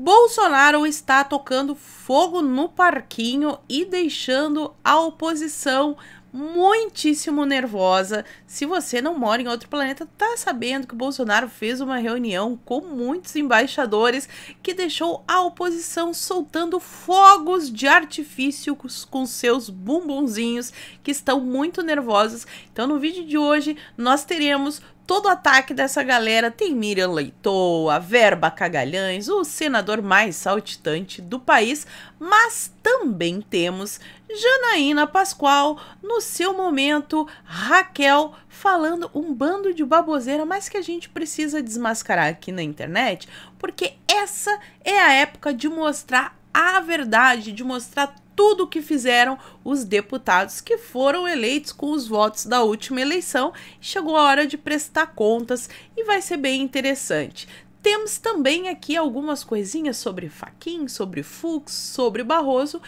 Bolsonaro está tocando fogo no parquinho e deixando a oposição muitíssimo nervosa. Se você não mora em outro planeta, tá sabendo que o Bolsonaro fez uma reunião com muitos embaixadores que deixou a oposição soltando fogos de artifício com seus bumbunzinhos que estão muito nervosos. Então no vídeo de hoje nós teremos todo ataque dessa galera tem Miriam Leitoa, Verba Cagalhães, o senador mais saltitante do país, mas também temos Janaína Pascoal, no seu momento, Raquel falando um bando de baboseira, mas que a gente precisa desmascarar aqui na internet, porque essa é a época de mostrar a verdade, de mostrar tudo o que fizeram os deputados que foram eleitos com os votos da última eleição. Chegou a hora de prestar contas e vai ser bem interessante. Temos também aqui algumas coisinhas sobre Faquin, sobre Fux, sobre Barroso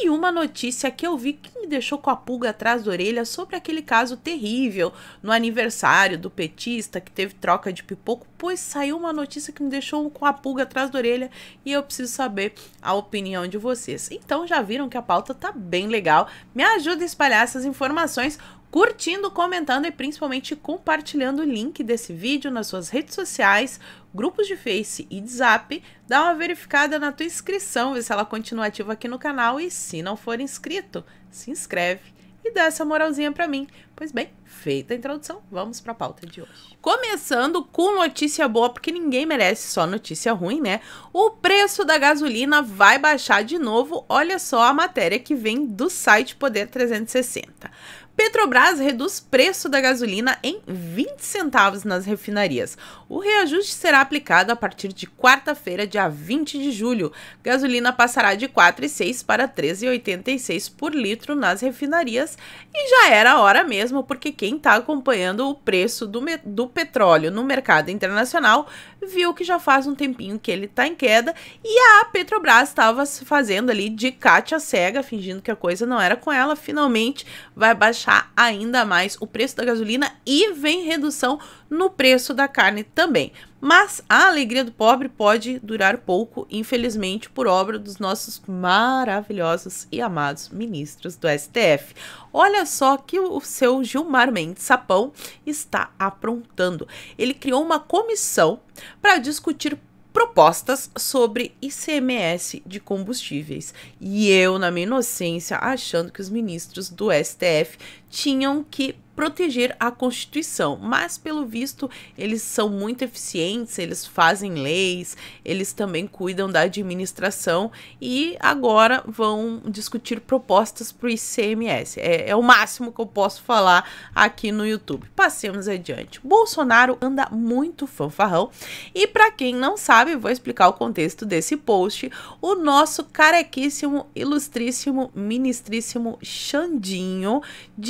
e uma notícia que eu vi que me deixou com a pulga atrás da orelha sobre aquele caso terrível no aniversário do petista que teve troca de pipoco, pois saiu uma notícia que me deixou com a pulga atrás da orelha e eu preciso saber a opinião de vocês. Então já viram que a pauta tá bem legal. Me ajuda a espalhar essas informações curtindo, comentando e principalmente compartilhando o link desse vídeo nas suas redes sociais, grupos de Face e Zap. Dá uma verificada na tua inscrição, ver se ela continua ativa aqui no canal e se não for inscrito, se inscreve e dá essa moralzinha para mim. Pois bem, feita a introdução, vamos para a pauta de hoje. Começando com notícia boa, porque ninguém merece só notícia ruim, né? O preço da gasolina vai baixar de novo. Olha só a matéria que vem do site Poder 360. Petrobras reduz preço da gasolina em 20 centavos nas refinarias. O reajuste será aplicado a partir de quarta-feira, dia 20 de julho. Gasolina passará de 4,6 para 13,86 por litro nas refinarias e já era hora mesmo, porque quem está acompanhando o preço do, do petróleo no mercado internacional viu que já faz um tempinho que ele está em queda e a Petrobras estava fazendo ali de Cátia cega, fingindo que a coisa não era com ela. Finalmente vai baixar baixar ainda mais o preço da gasolina e vem redução no preço da carne também. Mas a alegria do pobre pode durar pouco, infelizmente, por obra dos nossos maravilhosos e amados ministros do STF. Olha só que o seu Gilmar Mendes Sapão está aprontando. Ele criou uma comissão para discutir propostas sobre ICMS de combustíveis. E eu, na minha inocência, achando que os ministros do STF tinham que proteger a Constituição, mas pelo visto eles são muito eficientes, eles fazem leis, eles também cuidam da administração e agora vão discutir propostas para o ICMS. É, é, o máximo que eu posso falar aqui no YouTube. Passemos adiante. Bolsonaro anda muito fanfarrão e para quem não sabe, vou explicar o contexto desse post. O nosso carequíssimo, ilustríssimo, ministríssimo Xandinho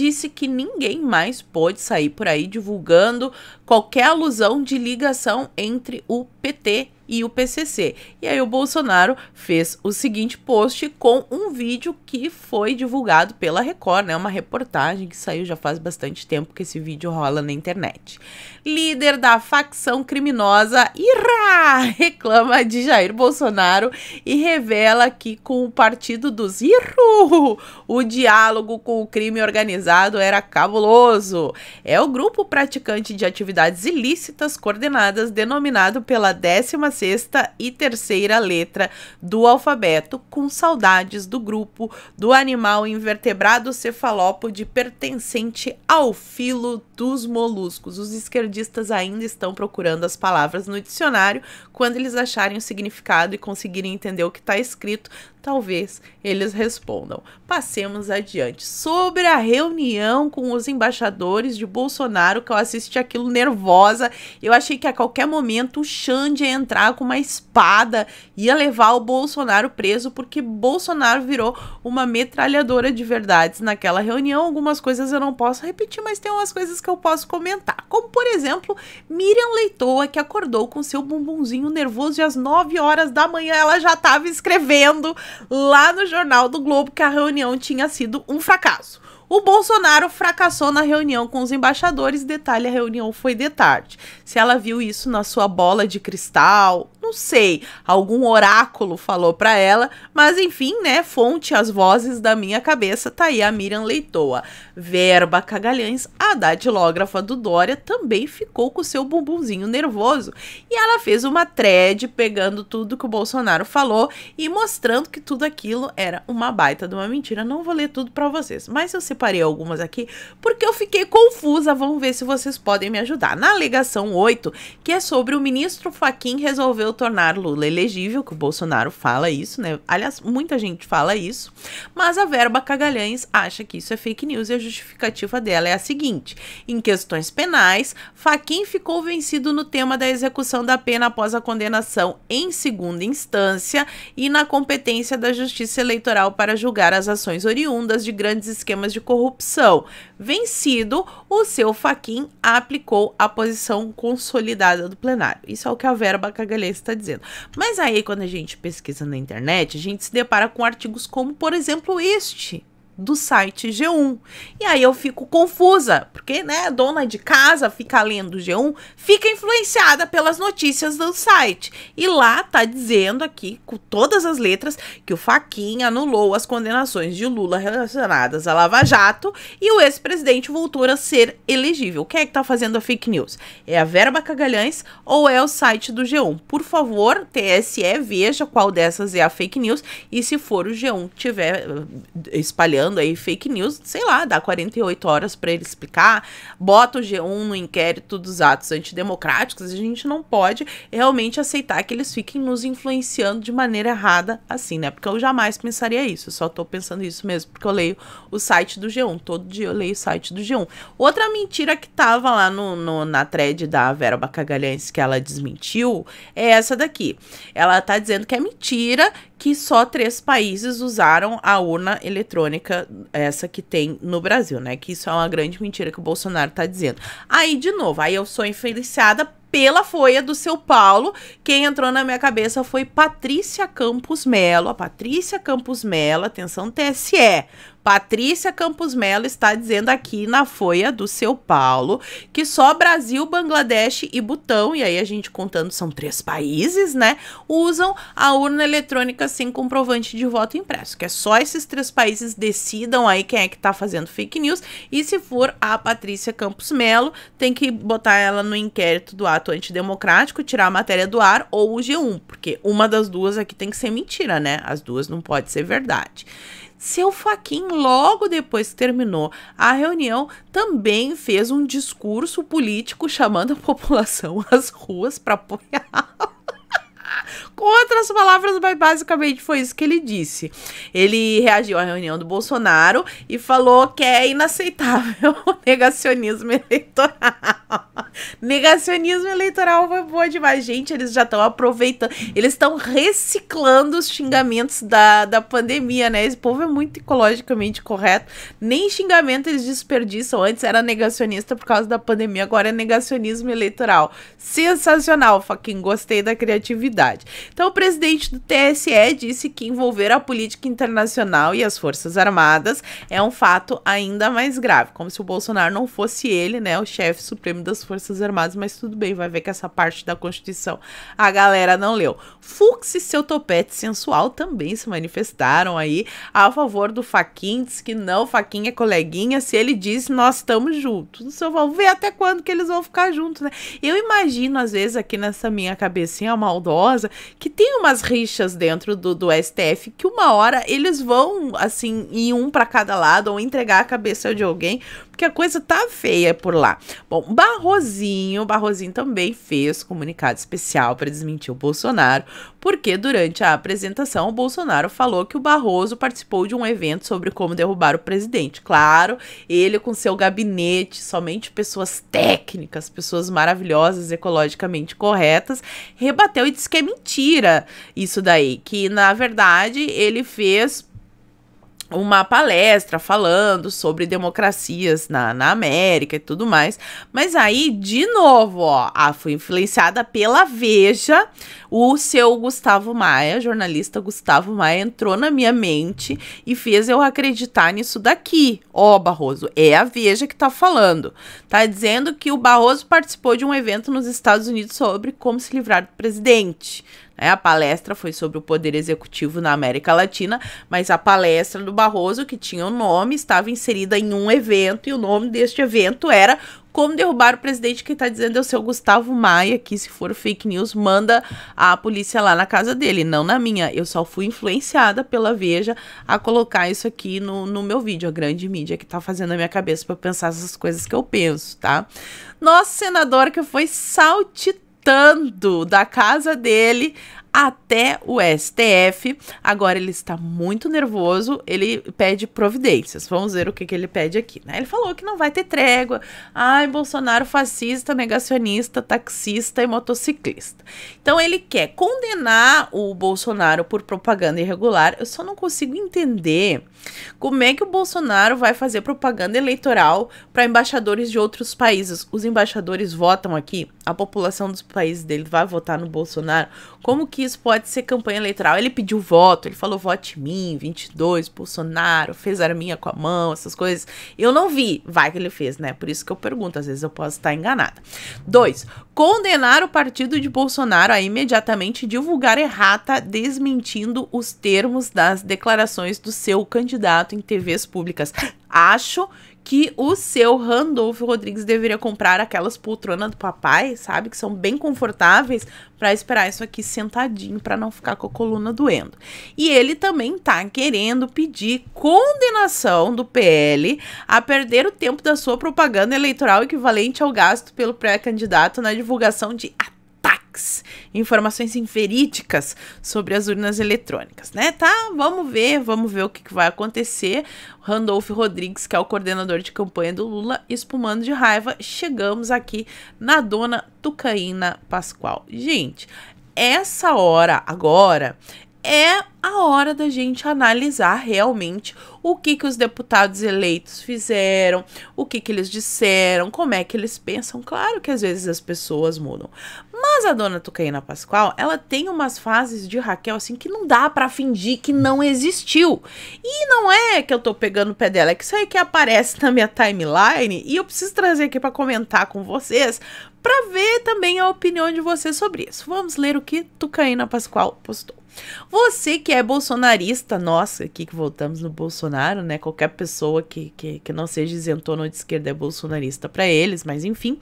disse que ninguém mais pode sair por aí divulgando qualquer alusão de ligação entre o PT e o PCC. E aí o Bolsonaro fez o seguinte post com um vídeo que foi divulgado pela Record, né? Uma reportagem que saiu já faz bastante tempo que esse vídeo rola na internet. Líder da facção criminosa Irá reclama de Jair Bolsonaro e revela que com o partido dos Irru, o diálogo com o crime organizado era cabuloso. É o grupo praticante de atividades ilícitas coordenadas denominado pela 16 sexta e terceira letra do alfabeto, com saudades do grupo do animal invertebrado cefalópode pertencente ao filo dos moluscos. Os esquerdistas ainda estão procurando as palavras no dicionário. Quando eles acharem o significado e conseguirem entender o que está escrito, talvez eles respondam. Passemos adiante. Sobre a reunião com os embaixadores de Bolsonaro, que eu assisti aquilo nervosa, eu achei que a qualquer momento o Xande ia entrar com uma espada, ia levar o Bolsonaro preso, porque Bolsonaro virou uma metralhadora de verdades naquela reunião. Algumas coisas eu não posso repetir, mas tem umas coisas que eu posso comentar. Como, por exemplo, Miriam Leitoa, que acordou com seu bumbumzinho nervoso e às 9 horas da manhã ela já estava escrevendo lá no Jornal do Globo que a reunião tinha sido um fracasso. O Bolsonaro fracassou na reunião com os embaixadores. Detalhe: a reunião foi de tarde. Se ela viu isso na sua bola de cristal, não sei, algum oráculo falou para ela, mas enfim, né? Fonte as vozes da minha cabeça, tá aí a Miriam Leitoa. Verba Cagalhães, a datilógrafa do Dória, também ficou com seu bumbumzinho nervoso. E ela fez uma thread pegando tudo que o Bolsonaro falou e mostrando que tudo aquilo era uma baita de uma mentira. Não vou ler tudo para vocês, mas eu separei algumas aqui porque eu fiquei confusa. Vamos ver se vocês podem me ajudar. Na alegação 8, que é sobre o ministro Faquim resolveu tornar Lula elegível, que o Bolsonaro fala isso, né? Aliás, muita gente fala isso, mas a verba Cagalhães acha que isso é fake news e a justificativa dela é a seguinte: em questões penais, Faquim ficou vencido no tema da execução da pena após a condenação em segunda instância e na competência da Justiça Eleitoral para julgar as ações oriundas de grandes esquemas de corrupção. Vencido, o seu Faquim aplicou a posição consolidada do plenário. Isso é o que a verba Cagalhães está dizendo. Mas aí, quando a gente pesquisa na internet, a gente se depara com artigos como, por exemplo, este do site G1. E aí eu fico confusa, porque, né, dona de casa fica lendo G1, fica influenciada pelas notícias do site. E lá tá dizendo aqui, com todas as letras, que o Faquinha anulou as condenações de Lula relacionadas a Lava Jato e o ex-presidente voltou a ser elegível. Quem é que tá fazendo a fake news? É a Verba Cagalhães ou é o site do G1? Por favor, TSE, veja qual dessas é a fake news e se for o G1 que estiver espalhando aí fake news, sei lá, dá 48 horas para ele explicar, bota o G1 no inquérito dos atos antidemocráticos, a gente não pode realmente aceitar que eles fiquem nos influenciando de maneira errada assim, né? Porque eu jamais pensaria isso, eu só tô pensando isso mesmo porque eu leio o site do G1, todo dia eu leio o site do G1. Outra mentira que tava lá no, no na thread da Vera Bacagalhães que ela desmentiu é essa daqui. Ela tá dizendo que é mentira que só três países usaram a urna eletrônica, essa que tem no Brasil, né? Que isso é uma grande mentira que o Bolsonaro tá dizendo. Aí, de novo, aí eu sou influenciada pela folha do seu Paulo. Quem entrou na minha cabeça foi Patrícia Campos Melo. A Patrícia Campos Melo, atenção, TSE. Patrícia Campos Melo está dizendo aqui na folha do seu Paulo que só Brasil, Bangladesh e Butão, e aí a gente contando são três países, né, usam a urna eletrônica sem comprovante de voto impresso, que é só esses três países decidam aí quem é que tá fazendo fake news, e se for a Patrícia Campos Melo, tem que botar ela no inquérito do ato antidemocrático, tirar a matéria do ar ou o G1, porque uma das duas aqui tem que ser mentira, né, as duas não pode ser verdade. Seu Faquin, logo depois que terminou a reunião, também fez um discurso político chamando a população às ruas para apoiar com outras palavras, mas basicamente foi isso que ele disse. Ele reagiu à reunião do Bolsonaro e falou que é inaceitável o negacionismo eleitoral. Negacionismo eleitoral foi boa demais. Gente, eles já estão aproveitando, eles estão reciclando os xingamentos da, da pandemia, né? Esse povo é muito ecologicamente correto. Nem xingamento eles desperdiçam. Antes era negacionista por causa da pandemia, agora é negacionismo eleitoral. Sensacional, Faquin. Gostei da criatividade. Então, o presidente do TSE disse que envolver a política internacional e as Forças Armadas é um fato ainda mais grave, como se o Bolsonaro não fosse ele, né, o chefe supremo das Forças Armadas, mas tudo bem, vai ver que essa parte da Constituição a galera não leu. Fux e seu topete sensual também se manifestaram aí a favor do Faquin, diz que não, Faquin é coleguinha, se ele disse, nós estamos juntos. Só vamos ver até quando que eles vão ficar juntos, né? Eu imagino, às vezes, aqui nessa minha cabecinha maldosa, que tem umas rixas dentro do, do STF que uma hora eles vão, assim, ir um para cada lado ou entregar a cabeça de alguém, porque a coisa tá feia por lá. Bom, Barrozinho, também fez comunicado especial para desmentir o Bolsonaro, porque durante a apresentação o Bolsonaro falou que o Barroso participou de um evento sobre como derrubar o presidente. Claro, ele com seu gabinete, somente pessoas técnicas, pessoas maravilhosas, ecologicamente corretas, rebateu e disse que é mentira isso daí, que na verdade ele fez uma palestra falando sobre democracias na, na América e tudo mais. Mas aí, de novo, ó, ah, fui influenciada pela Veja. O seu Gustavo Maia, jornalista Gustavo Maia, entrou na minha mente e fez eu acreditar nisso daqui. Ó, Barroso, é a Veja que tá falando. Tá dizendo que o Barroso participou de um evento nos Estados Unidos sobre como se livrar do presidente. É, a palestra foi sobre o poder executivo na América Latina, mas a palestra do Barroso, que tinha o um nome, estava inserida em um evento, e o nome deste evento era Como Derrubar o Presidente. Quem está dizendo é o seu Gustavo Maia, que se for fake news, manda a polícia lá na casa dele, não na minha. Eu só fui influenciada pela Veja a colocar isso aqui no, no meu vídeo, a grande mídia que está fazendo a minha cabeça para pensar essas coisas que eu penso, tá? Nosso senador que foi saltitado da casa dele até o STF. Agora ele está muito nervoso, ele pede providências. Vamos ver o que, que ele pede aqui. Né? Ele falou que não vai ter trégua. Ai, Bolsonaro fascista, negacionista, taxista e motociclista. Então ele quer condenar o Bolsonaro por propaganda irregular. Eu só não consigo entender como é que o Bolsonaro vai fazer propaganda eleitoral para embaixadores de outros países. Os embaixadores votam aqui, a população dos países dele vai votar no Bolsonaro. Como que isso pode ser campanha eleitoral. Ele pediu voto, ele falou vote em mim, 22, Bolsonaro, fez arminha com a mão, essas coisas. Eu não vi, vai que ele fez, né? Por isso que eu pergunto, às vezes eu posso estar enganada. Dois, condenar o partido de Bolsonaro a imediatamente divulgar errata, desmentindo os termos das declarações do seu candidato em TVs públicas. Acho que o seu Randolfo Rodrigues deveria comprar aquelas poltronas do papai, sabe? Que são bem confortáveis para esperar isso aqui sentadinho para não ficar com a coluna doendo. E ele também tá querendo pedir condenação do PL a perder o tempo da sua propaganda eleitoral equivalente ao gasto pelo pré-candidato na divulgação de informações inverídicas sobre as urnas eletrônicas, né? Tá, vamos ver, vamos ver o que, que vai acontecer. Randolph Rodrigues, que é o coordenador de campanha do Lula, espumando de raiva, chegamos aqui na dona Tucaína Pascoal. Gente, essa hora agora é a hora da gente analisar realmente o que, que os deputados eleitos fizeram, o que, que eles disseram, como é que eles pensam. Claro que às vezes as pessoas mudam. Mas a dona Tucaína Pascoal, ela tem umas fases de Raquel assim que não dá para fingir que não existiu. E não é que eu tô pegando o pé dela, é que isso aí que aparece na minha timeline e eu preciso trazer aqui para comentar com vocês, para ver também a opinião de vocês sobre isso. Vamos ler o que Tucaína Pascoal postou. Você que é bolsonarista, nossa, aqui que voltamos no Bolsonaro, né? Qualquer pessoa que, que, que não seja isentona ou de esquerda é bolsonarista para eles, mas enfim.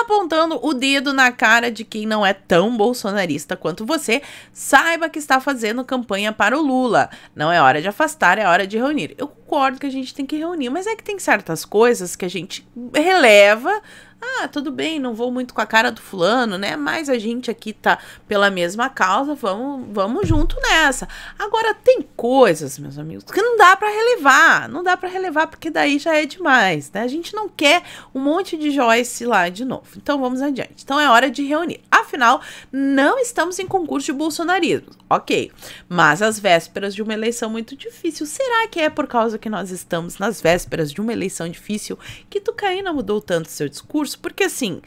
Apontando o dedo na cara de quem não é tão bolsonarista quanto você, saiba que está fazendo campanha para o Lula. Não é hora de afastar, é hora de reunir. Eu concordo que a gente tem que reunir, mas é que tem certas coisas que a gente releva ah, tudo bem, não vou muito com a cara do fulano, né? Mas a gente aqui tá pela mesma causa, vamos, vamos junto nessa. Agora tem coisas, meus amigos, que não dá para relevar, não dá para relevar porque daí já é demais, né? A gente não quer um monte de Joyce lá de novo. Então vamos adiante. Então é hora de reunir. Afinal, não estamos em concurso de bolsonarismo, ok? Mas às vésperas de uma eleição muito difícil, será que é por causa que nós estamos nas vésperas de uma eleição difícil que Tucaína mudou tanto seu discurso? Porque assim,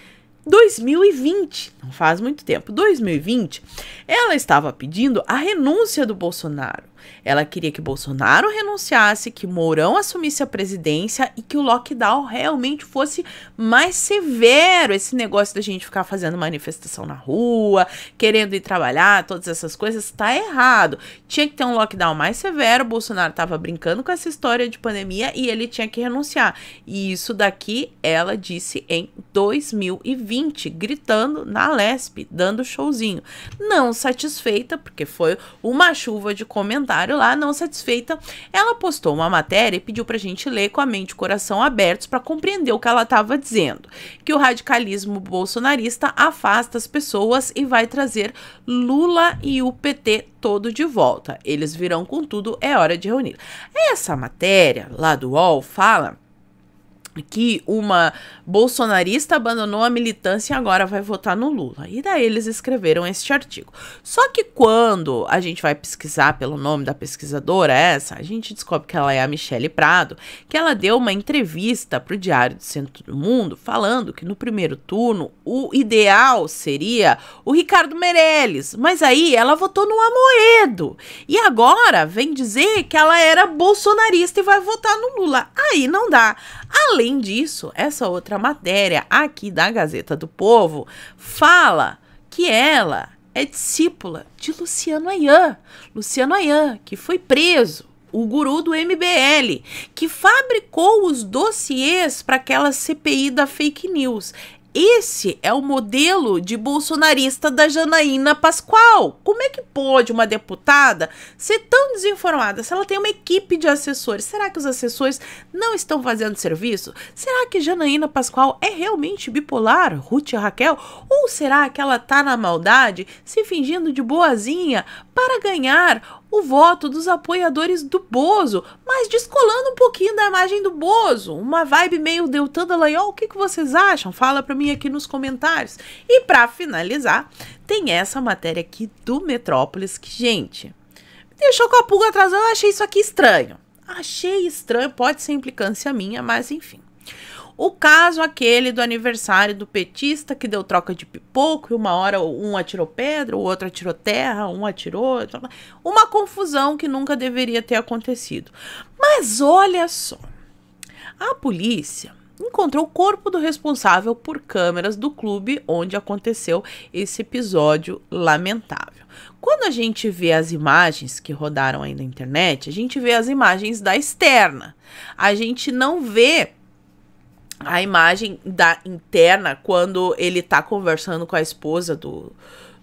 2020, não faz muito tempo, 2020, ela estava pedindo a renúncia do Bolsonaro. Ela queria que Bolsonaro renunciasse, que Mourão assumisse a presidência e que o lockdown realmente fosse mais severo. Esse negócio da gente ficar fazendo manifestação na rua, querendo ir trabalhar, todas essas coisas, está errado. Tinha que ter um lockdown mais severo. Bolsonaro estava brincando com essa história de pandemia e ele tinha que renunciar. E isso daqui ela disse em 2020, gritando na Lesp, dando showzinho. Não satisfeita, porque foi uma chuva de comentários comentário lá, não satisfeita, ela postou uma matéria e pediu pra gente ler com a mente e o coração abertos para compreender o que ela estava dizendo. Que o radicalismo bolsonarista afasta as pessoas e vai trazer Lula e o PT todo de volta. Eles virão com tudo, é hora de reunir. Essa matéria lá do UOL fala que uma bolsonarista abandonou a militância e agora vai votar no Lula. E daí eles escreveram este artigo. Só que quando a gente vai pesquisar pelo nome da pesquisadora essa, a gente descobre que ela é a Michele Prado, que ela deu uma entrevista para o Diário do Centro do Mundo falando que no primeiro turno o ideal seria o Ricardo Meirelles, mas aí ela votou no Amoedo. E agora vem dizer que ela era bolsonarista e vai votar no Lula. Aí não dá. Além disso, essa outra matéria aqui da Gazeta do Povo fala que ela é discípula de Luciano Ayan. Luciano Ayan, que foi preso, o guru do MBL, que fabricou os dossiês para aquela CPI da fake news. Esse é o modelo de bolsonarista da Janaína Pascoal. Como é que pode uma deputada ser tão desinformada se ela tem uma equipe de assessores? Será que os assessores não estão fazendo serviço? Será que Janaína Pascoal é realmente bipolar, Ruth e Raquel? Ou será que ela tá na maldade, se fingindo de boazinha para ganhar o voto dos apoiadores do Bozo, mas descolando um pouquinho da imagem do Bozo, uma vibe meio Deltan Dallagnol, o que, que vocês acham? Fala para mim aqui nos comentários. E para finalizar, tem essa matéria aqui do Metrópolis que, gente, me deixou com a pulga atrás, eu achei isso aqui estranho. Achei estranho, pode ser implicância minha, mas enfim. O caso aquele do aniversário do petista que deu troca de pipoco e uma hora um atirou pedra, o outro atirou terra, um atirou. Uma confusão que nunca deveria ter acontecido. Mas olha só. A polícia encontrou o corpo do responsável por câmeras do clube onde aconteceu esse episódio lamentável. Quando a gente vê as imagens que rodaram aí na internet, a gente vê as imagens da externa. A gente não vê a imagem da interna quando ele tá conversando com a esposa do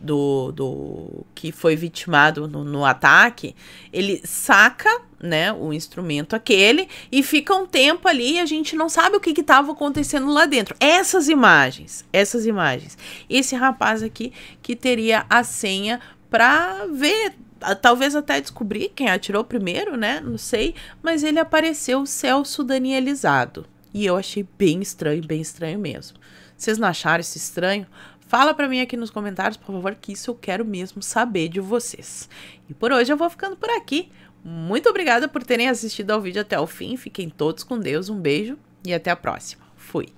do, do que foi vitimado no, no ataque, ele saca, né, o instrumento aquele e fica um tempo ali e a gente não sabe o que estava acontecendo lá dentro. Essas imagens, essas imagens. Esse rapaz aqui que teria a senha para ver talvez até descobrir quem atirou primeiro, né? Não sei, mas ele apareceu Celso Danielizado. E eu achei bem estranho, bem estranho mesmo. Vocês não acharam isso estranho? Fala para mim aqui nos comentários, por favor, que isso eu quero mesmo saber de vocês. E por hoje eu vou ficando por aqui. Muito obrigada por terem assistido ao vídeo até o fim. Fiquem todos com Deus. Um beijo e até a próxima. Fui.